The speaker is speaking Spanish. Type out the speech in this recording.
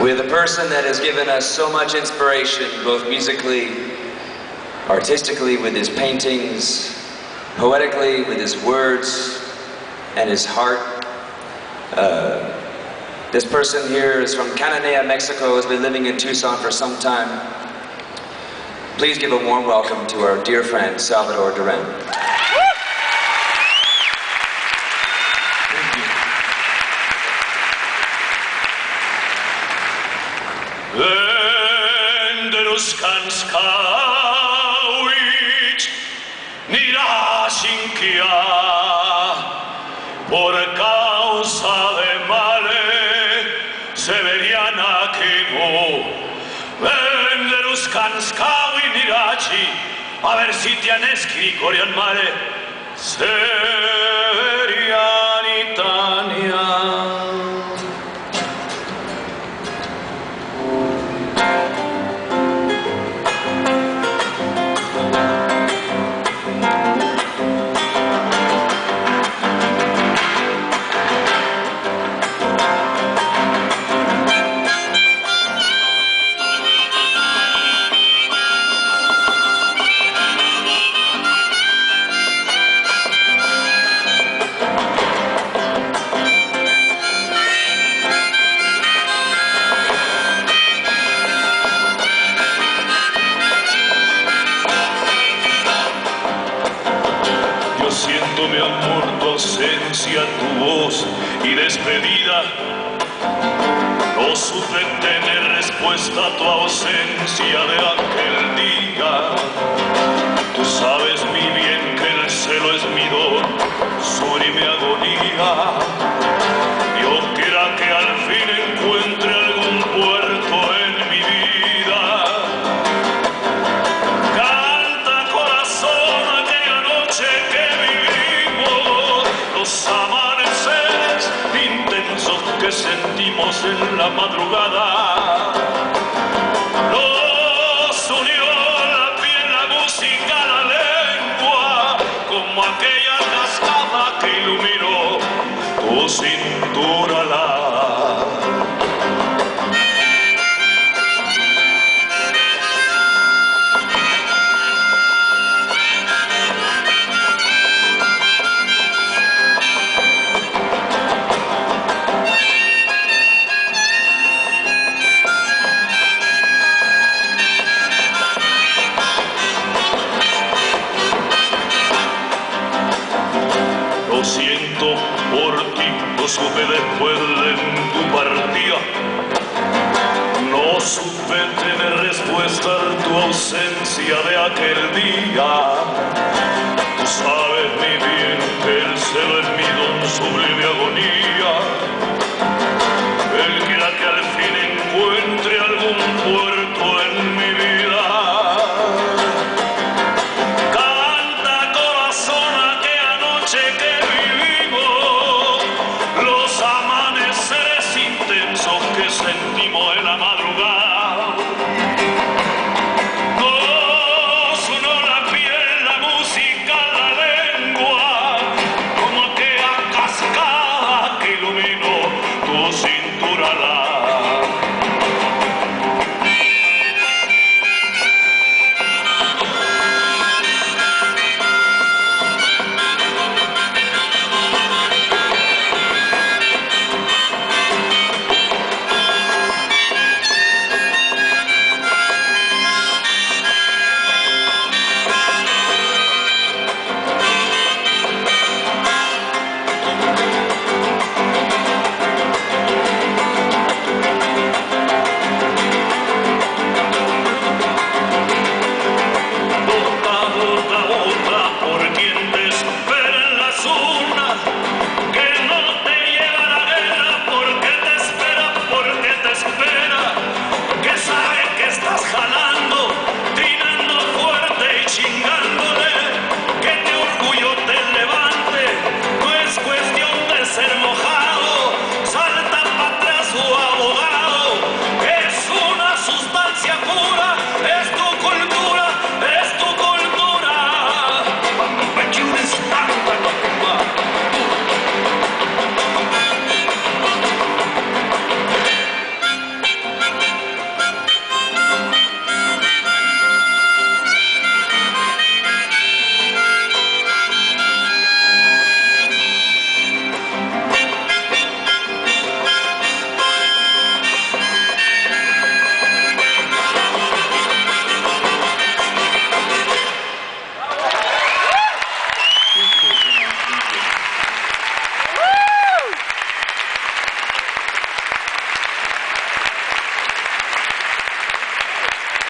with a person that has given us so much inspiration, both musically, artistically, with his paintings, poetically, with his words, and his heart. Uh, this person here is from Cananea, Mexico, has been living in Tucson for some time. Please give a warm welcome to our dear friend, Salvador Duran. Enderus cans cauit, niras inquia, por male, severiana que no. Enderus cans cauit niraci, aver sitian escri corian male. Mi amor, tu ausencia, tu voz y despedida. No supe tener respuesta a tu ausencia de aquel día. Tú sabes muy bien que el celo es mi don, sur mi agonía. Madrugada. Lo supe después de tu partida. No supe tener respuesta a tu ausencia de aquel día. Tú sabes muy bien que el celo es mi don sublime Guadalajara.